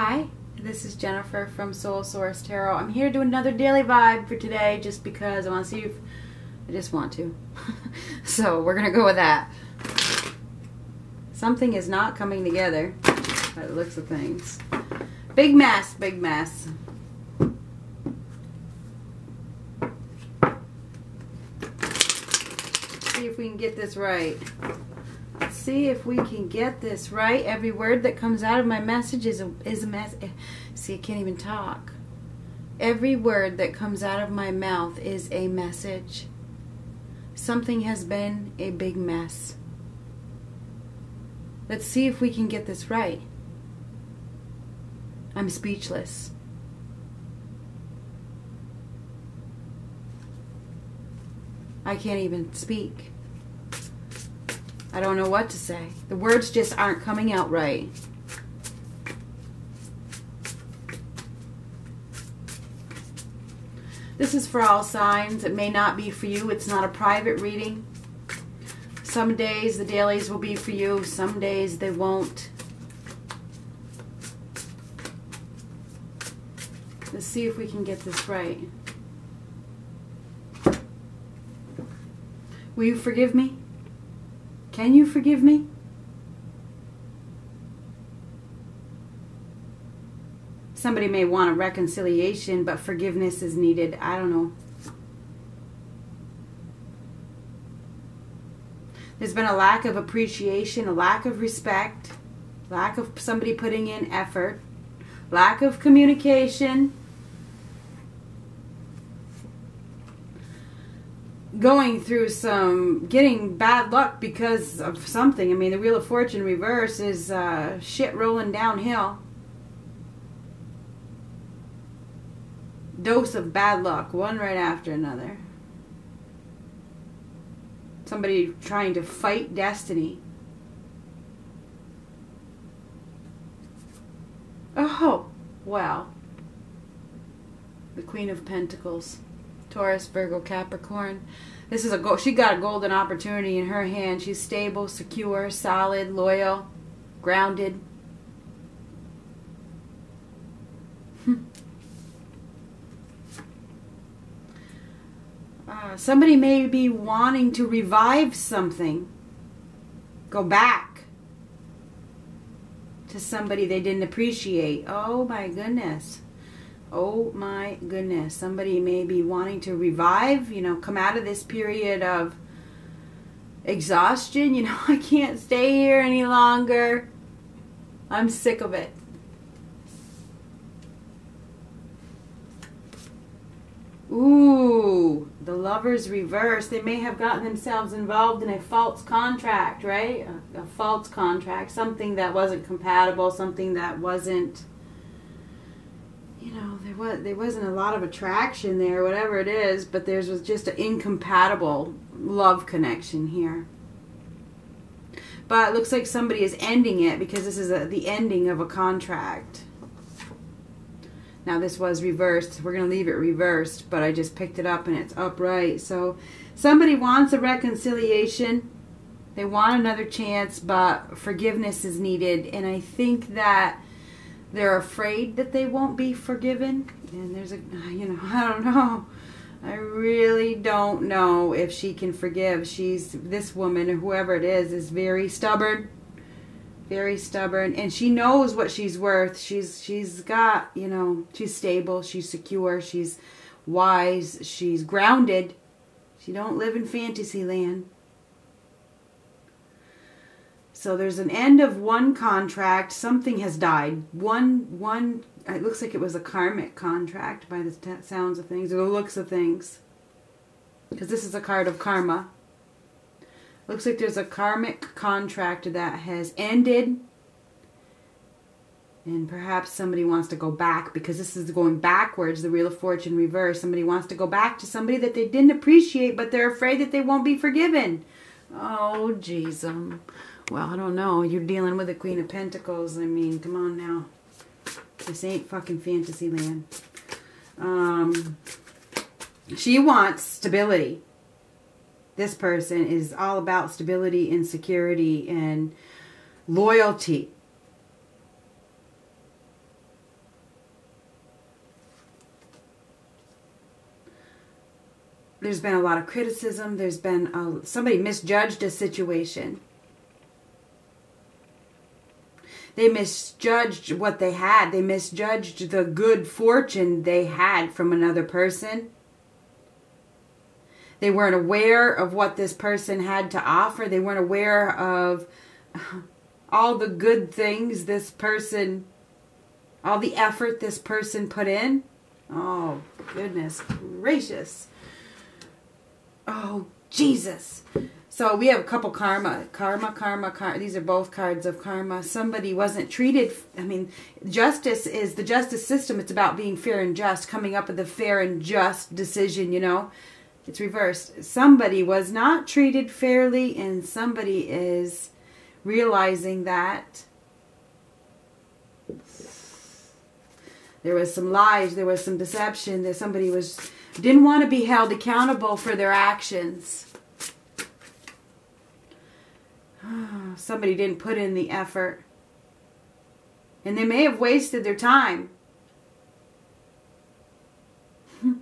Hi, this is Jennifer from Soul Source Tarot. I'm here to do another daily vibe for today just because I want to see if I just want to. so we're going to go with that. Something is not coming together by the looks of things. Big mess, big mess. See if we can get this right see if we can get this right. Every word that comes out of my message is a, is a mess. Eh, see, I can't even talk. Every word that comes out of my mouth is a message. Something has been a big mess. Let's see if we can get this right. I'm speechless. I can't even speak. I don't know what to say. The words just aren't coming out right. This is for all signs. It may not be for you. It's not a private reading. Some days the dailies will be for you. Some days they won't. Let's see if we can get this right. Will you forgive me? Can you forgive me? Somebody may want a reconciliation, but forgiveness is needed. I don't know. There's been a lack of appreciation, a lack of respect, lack of somebody putting in effort, lack of communication, going through some getting bad luck because of something. I mean, the Wheel of Fortune reverse is uh, shit rolling downhill. Dose of bad luck, one right after another. Somebody trying to fight destiny. Oh, well. The Queen of Pentacles. Taurus, Virgo, Capricorn. This is a go. She got a golden opportunity in her hand. She's stable, secure, solid, loyal, grounded. uh, somebody may be wanting to revive something. Go back to somebody they didn't appreciate. Oh my goodness. Oh my goodness. Somebody may be wanting to revive, you know, come out of this period of exhaustion. You know, I can't stay here any longer. I'm sick of it. Ooh, the lovers reverse. They may have gotten themselves involved in a false contract, right? A, a false contract, something that wasn't compatible, something that wasn't you know, there was there wasn't a lot of attraction there, whatever it is, but there's was just an incompatible love connection here. But it looks like somebody is ending it because this is a, the ending of a contract. Now this was reversed. We're going to leave it reversed, but I just picked it up and it's upright. So somebody wants a reconciliation. They want another chance, but forgiveness is needed. And I think that they're afraid that they won't be forgiven. And there's a, you know, I don't know. I really don't know if she can forgive. She's, this woman or whoever it is, is very stubborn. Very stubborn. And she knows what she's worth. She's, she's got, you know, she's stable. She's secure. She's wise. She's grounded. She don't live in fantasy land. So there's an end of one contract. Something has died. One one. It looks like it was a karmic contract by the sounds of things or the looks of things. Because this is a card of karma. Looks like there's a karmic contract that has ended. And perhaps somebody wants to go back because this is going backwards, the Wheel of Fortune reverse. Somebody wants to go back to somebody that they didn't appreciate, but they're afraid that they won't be forgiven. Oh, jeez. Um. Well, I don't know. You're dealing with the Queen of Pentacles. I mean, come on now. This ain't fucking fantasy land. Um, she wants stability. This person is all about stability and security and loyalty. There's been a lot of criticism. There's been a, somebody misjudged a situation They misjudged what they had. They misjudged the good fortune they had from another person. They weren't aware of what this person had to offer. They weren't aware of all the good things this person, all the effort this person put in. Oh, goodness gracious. Oh, Jesus. So we have a couple karma, karma, karma, karma. These are both cards of karma. Somebody wasn't treated. I mean, justice is the justice system. It's about being fair and just, coming up with a fair and just decision. You know, it's reversed. Somebody was not treated fairly, and somebody is realizing that there was some lies, there was some deception, that somebody was didn't want to be held accountable for their actions. somebody didn't put in the effort. And they may have wasted their time.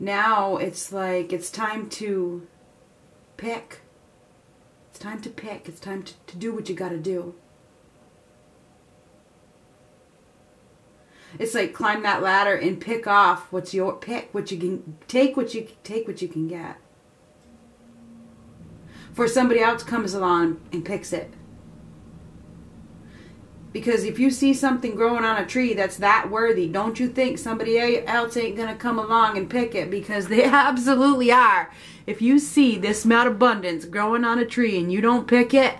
now it's like it's time to pick. It's time to pick. It's time to, to do what you got to do. It's like climb that ladder and pick off what's your pick what you can take what you take what you can get. For somebody else comes along and picks it. Because if you see something growing on a tree that's that worthy, don't you think somebody else ain't going to come along and pick it? Because they absolutely are. If you see this abundance growing on a tree and you don't pick it,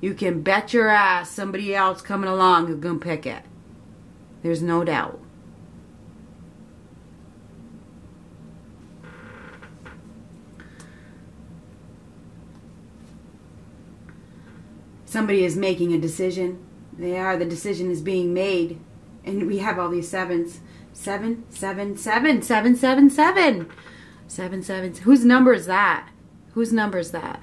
you can bet your ass somebody else coming along is going to pick it. There's no doubt. Somebody is making a decision. They are. The decision is being made. And we have all these sevens. Seven, seven, seven, seven, seven, seven. Seven, seven. Whose number is that? Whose number is that?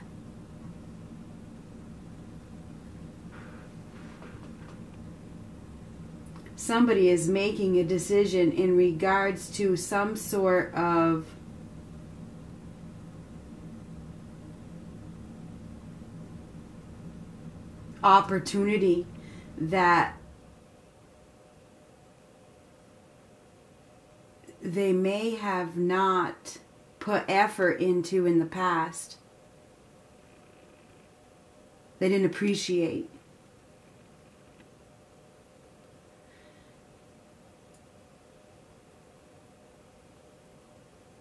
somebody is making a decision in regards to some sort of opportunity that they may have not put effort into in the past. They didn't appreciate.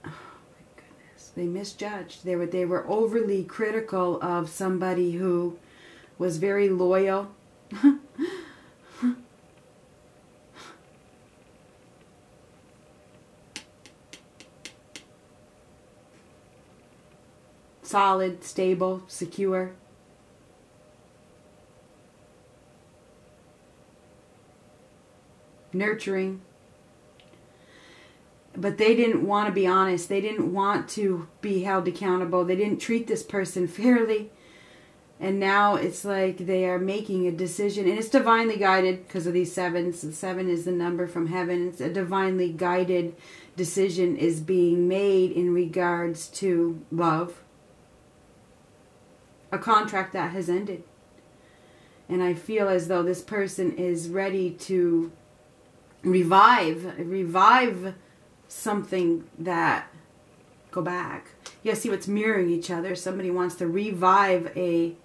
Oh my goodness. They misjudged. They were they were overly critical of somebody who was very loyal. Solid, stable, secure. Nurturing but they didn't want to be honest. They didn't want to be held accountable. They didn't treat this person fairly. And now it's like they are making a decision, and it's divinely guided because of these sevens. The seven is the number from heaven. It's a divinely guided decision is being made in regards to love, a contract that has ended. And I feel as though this person is ready to revive, revive something that go back. Yeah, see what's mirroring each other. Somebody wants to revive a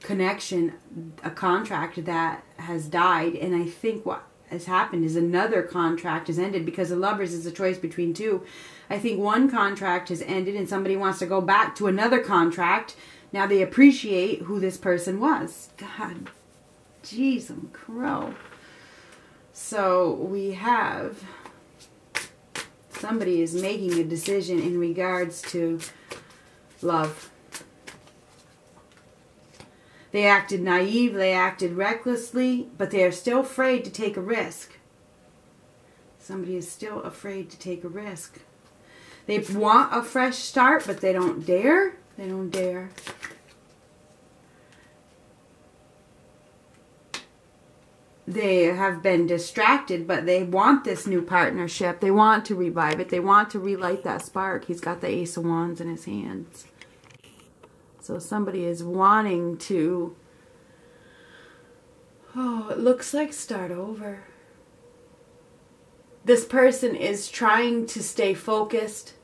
connection, a contract that has died, and I think what has happened is another contract has ended because the lovers is a choice between two. I think one contract has ended and somebody wants to go back to another contract. Now they appreciate who this person was. God, jeez, I'm crow. So we have somebody is making a decision in regards to love. They acted naive, they acted recklessly, but they are still afraid to take a risk. Somebody is still afraid to take a risk. They want a fresh start, but they don't dare. They don't dare. they have been distracted, but they want this new partnership. They want to revive it. They want to relight that spark. He's got the Ace of Wands in his hands. So somebody is wanting to. Oh, it looks like start over. This person is trying to stay focused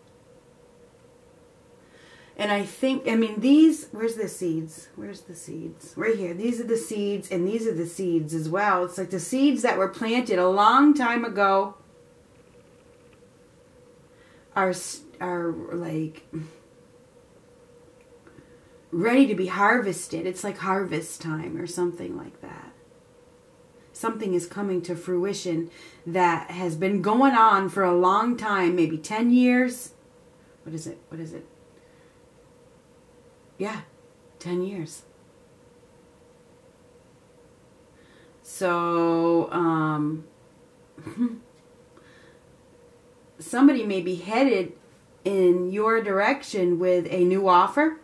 and I think, I mean, these, where's the seeds? Where's the seeds? Right here. These are the seeds, and these are the seeds as well. It's like the seeds that were planted a long time ago are, are like ready to be harvested. It's like harvest time or something like that. Something is coming to fruition that has been going on for a long time, maybe 10 years. What is it? What is it? Yeah, 10 years. So, um, somebody may be headed in your direction with a new offer.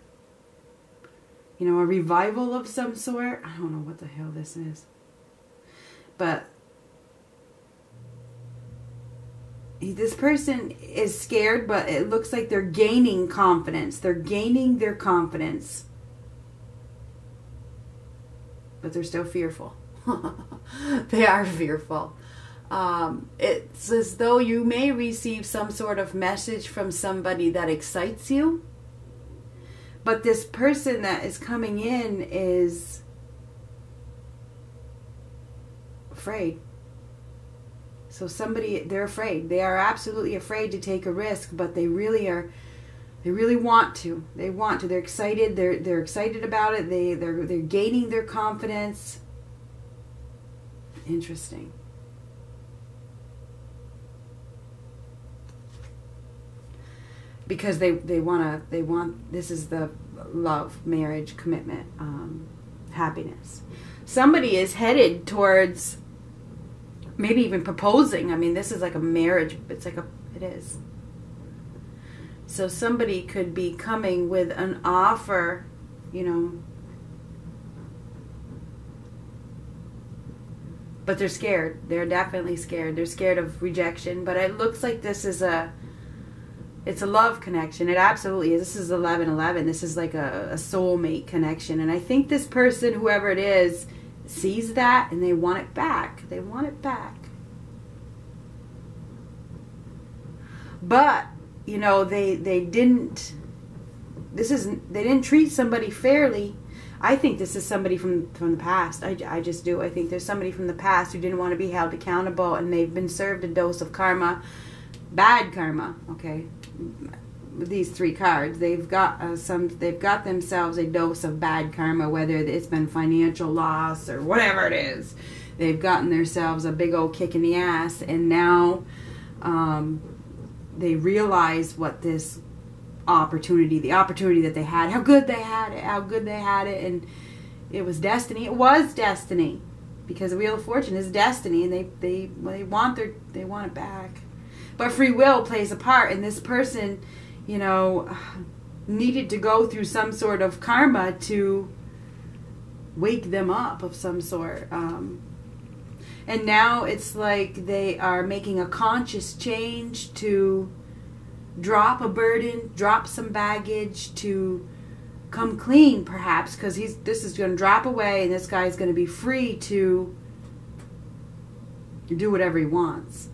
You know, a revival of some sort. I don't know what the hell this is. But this person is scared, but it looks like they're gaining confidence. They're gaining their confidence. But they're still fearful. they are fearful. Um, it's as though you may receive some sort of message from somebody that excites you. But this person that is coming in is afraid so somebody they're afraid. They are absolutely afraid to take a risk, but they really are they really want to. They want to. They're excited. They're they're excited about it. They they're they're gaining their confidence. Interesting. Because they they want to they want this is the love, marriage, commitment, um, happiness. Somebody is headed towards maybe even proposing. I mean, this is like a marriage. It's like a, it is. So somebody could be coming with an offer, you know, but they're scared. They're definitely scared. They're scared of rejection. But it looks like this is a, it's a love connection. It absolutely is. This is eleven eleven. This is like a, a soulmate connection. And I think this person, whoever it is, sees that and they want it back. They want it back. But, you know, they they didn't this isn't they didn't treat somebody fairly. I think this is somebody from from the past. I, I just do. I think there's somebody from the past who didn't want to be held accountable and they've been served a dose of karma, bad karma, okay? these three cards they've got uh, some they've got themselves a dose of bad karma whether it's been financial loss or whatever it is. They've gotten themselves a big old kick in the ass and now um, they realize what this opportunity the opportunity that they had how good they had it how good they had it and it was destiny. It was destiny because the wheel of fortune is destiny and they they they want their they want it back but free will plays a part and this person you know, needed to go through some sort of karma to wake them up of some sort. Um, and now it's like they are making a conscious change to drop a burden, drop some baggage, to come clean, perhaps, because he's this is going to drop away, and this guy is going to be free to do whatever he wants.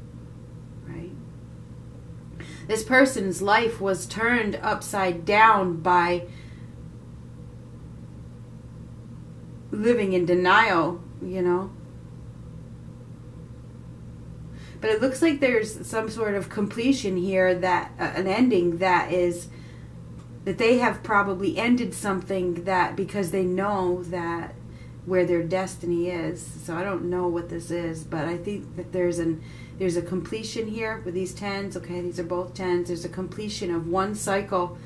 This person's life was turned upside down by living in denial, you know. But it looks like there's some sort of completion here that uh, an ending that is that they have probably ended something that because they know that where their destiny is. So I don't know what this is, but I think that there's an there's a completion here with these tens. Okay, these are both tens. There's a completion of one cycle,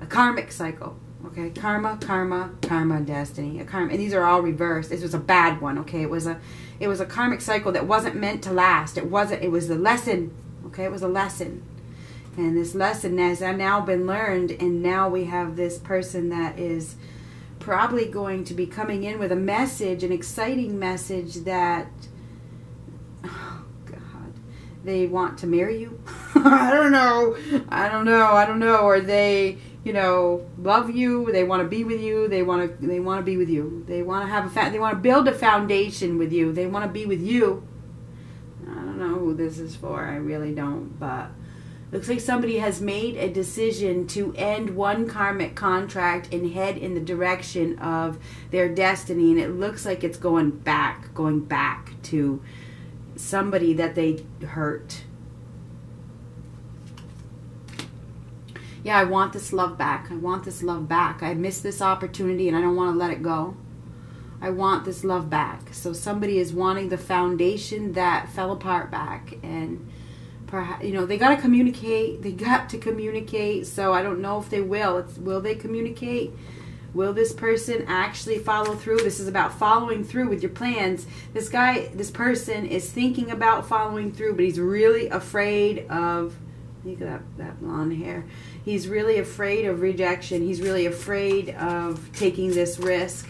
a karmic cycle. Okay, karma, karma, karma, destiny. A karma, and these are all reversed. This was a bad one. Okay, it was a, it was a karmic cycle that wasn't meant to last. It wasn't. It was the lesson. Okay, it was a lesson, and this lesson has now been learned, and now we have this person that is probably going to be coming in with a message, an exciting message that, they want to marry you. I don't know. I don't know. I don't know. Or they, you know, love you. They want to be with you. They want to. They want to be with you. They want to have a. Fa- they want to build a foundation with you. They want to be with you. I don't know who this is for. I really don't. But looks like somebody has made a decision to end one karmic contract and head in the direction of their destiny. And it looks like it's going back, going back to somebody that they hurt yeah, I want this love back. I want this love back. I missed this opportunity and I don't want to let it go. I want this love back. So somebody is wanting the foundation that fell apart back and perhaps you know, they got to communicate. They got to communicate. So I don't know if they will. It's, will they communicate? Will this person actually follow through? This is about following through with your plans. This guy, this person is thinking about following through, but he's really afraid of look at that, that blonde hair He's really afraid of rejection. He's really afraid of taking this risk.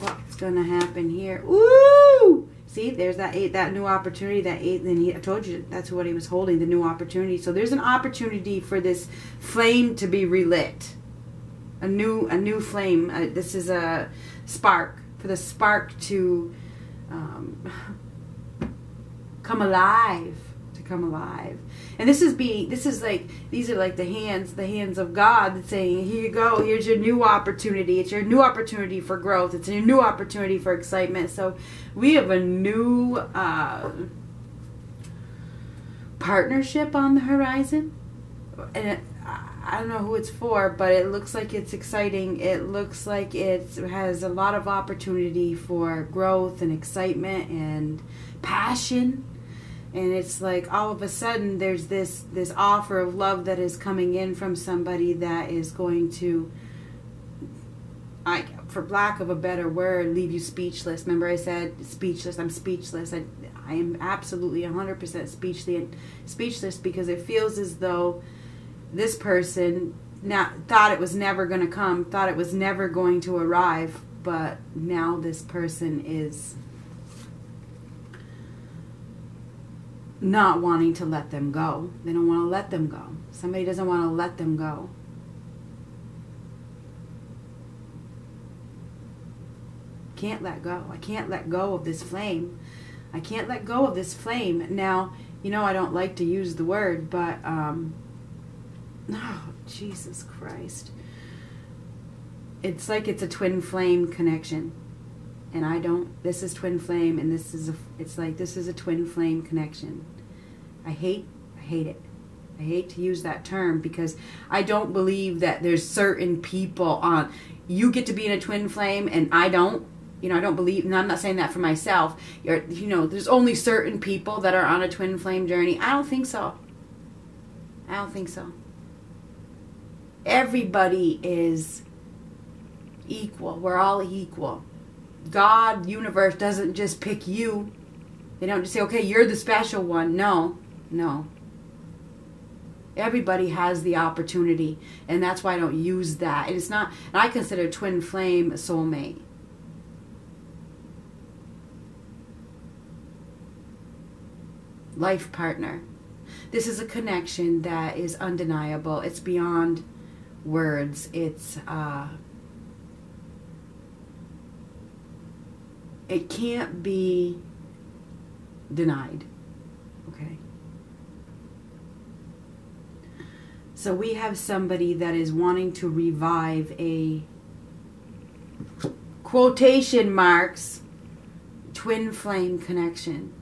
What's going to happen here? Ooh! See, there's that eight, that new opportunity, that eight. Then he, I told you that's what he was holding, the new opportunity. So there's an opportunity for this flame to be relit, a new, a new flame. Uh, this is a spark for the spark to um, come alive, to come alive. And this is being this is like these are like the hands the hands of God saying, Here you go, here's your new opportunity. It's your new opportunity for growth. It's a new opportunity for excitement. So we have a new uh, partnership on the horizon. And I don't know who it's for, but it looks like it's exciting. It looks like it has a lot of opportunity for growth and excitement and passion. And it's like all of a sudden there's this this offer of love that is coming in from somebody that is going to I for lack of a better word leave you speechless. Remember I said speechless? I'm speechless. I, I am absolutely 100% speechless speechless because it feels as though this person now thought it was never going to come thought it was never going to arrive but now this person is not wanting to let them go. They don't want to let them go. Somebody doesn't want to let them go. Can't let go. I can't let go of this flame. I can't let go of this flame. Now, you know I don't like to use the word, but um oh, Jesus Christ. It's like it's a twin flame connection and I don't. This is twin flame, and this is a. It's like this is a twin flame connection. I hate. I hate it. I hate to use that term because I don't believe that there's certain people on. You get to be in a twin flame, and I don't. You know, I don't believe, and I'm not saying that for myself. You're, you know, there's only certain people that are on a twin flame journey. I don't think so. I don't think so. Everybody is equal. We're all equal God, universe doesn't just pick you. They don't just say, okay, you're the special one. No, no. Everybody has the opportunity, and that's why I don't use that. And it's not, and I consider twin flame a soulmate. Life partner. This is a connection that is undeniable. It's beyond words. It's, uh, it can't be denied. Okay? So we have somebody that is wanting to revive a quotation marks twin flame connection.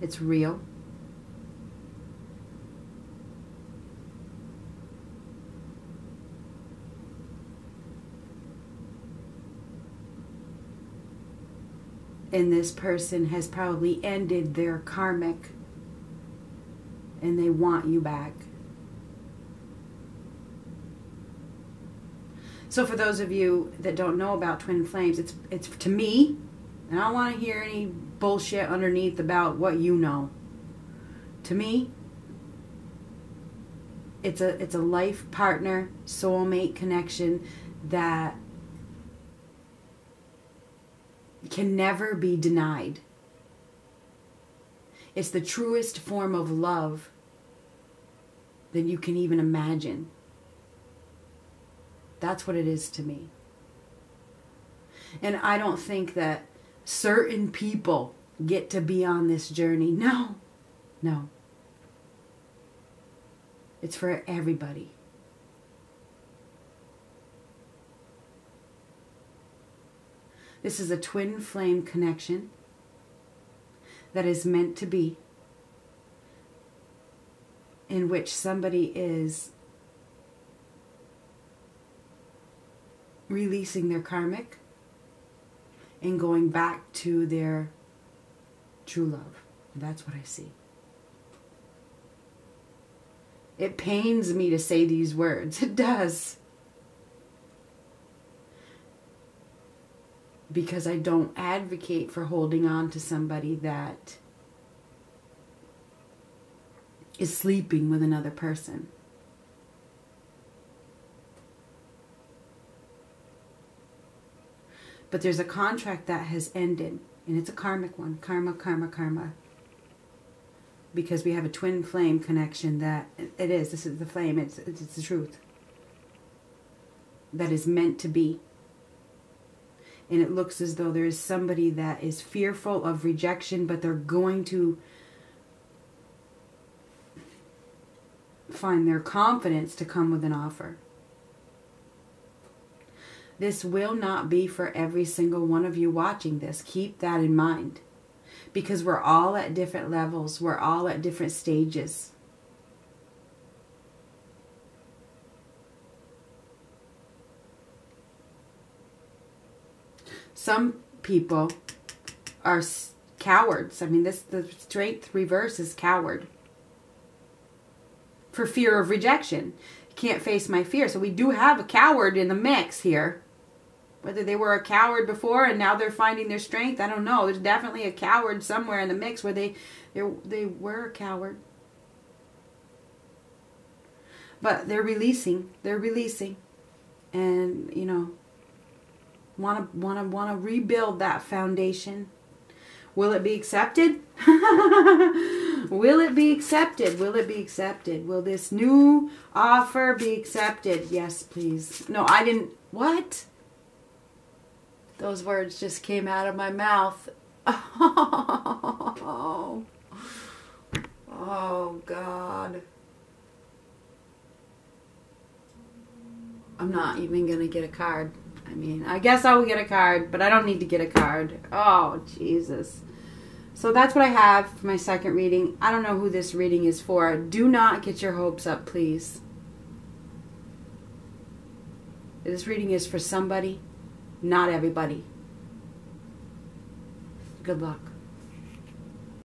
It's real. This person has probably ended their karmic and they want you back. So for those of you that don't know about twin flames, it's it's to me, and I don't want to hear any bullshit underneath about what you know. To me, it's a it's a life partner, soulmate connection that can never be denied. It's the truest form of love that you can even imagine. That's what it is to me. And I don't think that certain people get to be on this journey. No, no. It's for everybody. This is a twin flame connection that is meant to be, in which somebody is releasing their karmic and going back to their true love. That's what I see. It pains me to say these words. It does. Because I don't advocate for holding on to somebody that is sleeping with another person. But there's a contract that has ended, and it's a karmic one karma, karma, karma. Because we have a twin flame connection that it is, this is the flame, it's, it's the truth. That is meant to be. And it looks as though there is somebody that is fearful of rejection, but they're going to find their confidence to come with an offer. This will not be for every single one of you watching this. Keep that in mind. Because we're all at different levels, we're all at different stages. Some people are cowards. I mean, this the strength reverse is coward for fear of rejection. Can't face my fear. So we do have a coward in the mix here. Whether they were a coward before and now they're finding their strength, I don't know. There's definitely a coward somewhere in the mix where they they they were a coward. But they're releasing. They're releasing. And, you know, want to want to want to rebuild that foundation. Will it be accepted? Will it be accepted? Will it be accepted? Will this new offer be accepted? Yes, please. No, I didn't. What? Those words just came out of my mouth. Oh, oh God. I'm not even going to get a card. I mean, I guess I will get a card, but I don't need to get a card. Oh, Jesus. So that's what I have for my second reading. I don't know who this reading is for. Do not get your hopes up, please. This reading is for somebody not everybody. Good luck.